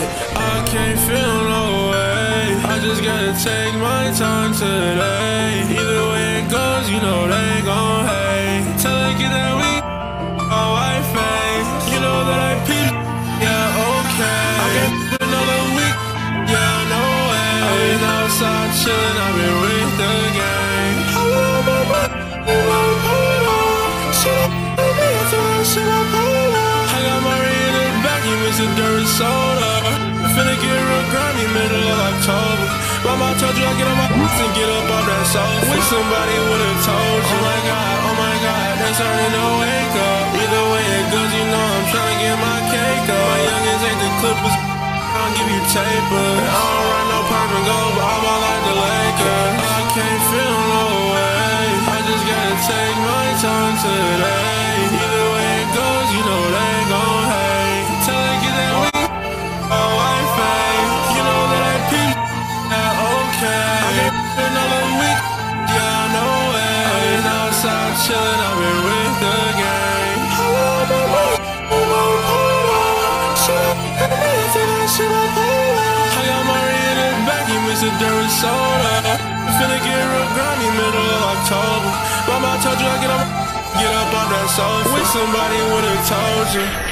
I can't feel no way. I just gotta take my time today. Either way it goes, you know they gon' hate. Till I get that weak, oh I face. You know that I peep, yeah okay. I can't got another week, yeah no way. I've been outside chillin', I've been with the gang. I love my Should I be a Should I back, you miss a dirt soda. Finna get real grimy, middle of October. Mama told you I get on my ass and get up off that sofa. Wish somebody would've told you. Oh my god, oh my god, that's early no wake up. Either way it goes, you know I'm tryna get my cake up. My youngins ain't the clippers, I'll give you taper. I don't run no purple gold, but I'm all like the Lakers. I can't feel no way. I just gotta take my time today. Chillin', I've been with the gang. I I got Mari in the back, you miss a dirt soda. Finna get real grimy, middle of October. Mama told you I get up, get up on that sofa. Wish somebody would've told you.